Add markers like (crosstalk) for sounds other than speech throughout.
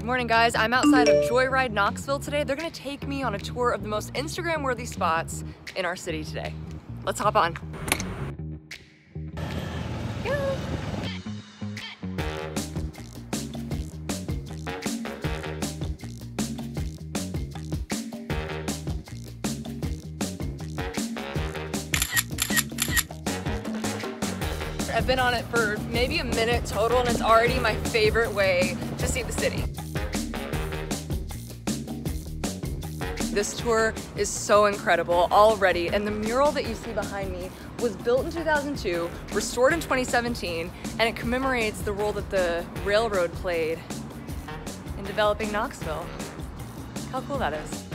Good morning guys, I'm outside of Joyride Knoxville today. They're gonna take me on a tour of the most Instagram worthy spots in our city today. Let's hop on. I've been on it for maybe a minute total and it's already my favorite way to see the city. This tour is so incredible already and the mural that you see behind me was built in 2002, restored in 2017, and it commemorates the role that the railroad played in developing Knoxville. How cool that is.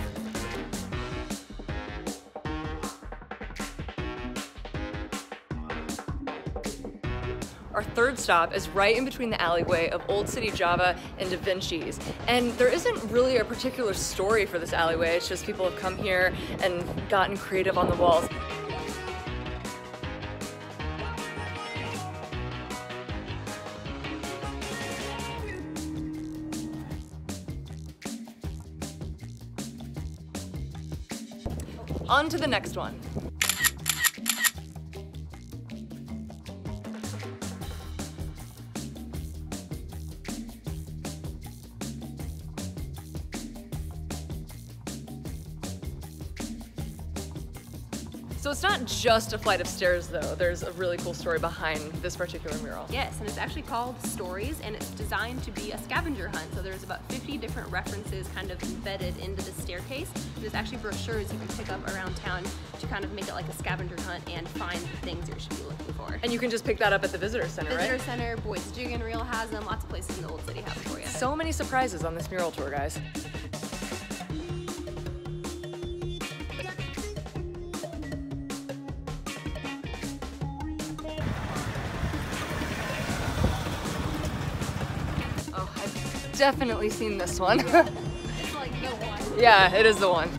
Our third stop is right in between the alleyway of Old City Java and Da Vinci's. And there isn't really a particular story for this alleyway, it's just people have come here and gotten creative on the walls. On to the next one. So it's not just a flight of stairs though, there's a really cool story behind this particular mural. Yes, and it's actually called Stories, and it's designed to be a scavenger hunt. So there's about 50 different references kind of embedded into the staircase. There's actually brochures you can pick up around town to kind of make it like a scavenger hunt and find the things you should be looking for. And you can just pick that up at the Visitor Center, Visitor right? Center, Boyd's Jig and Reel has them, lots of places in the Old City have them for you. So many surprises on this mural tour, guys. Definitely seen this one. (laughs) It's like the one. yeah, it is the one.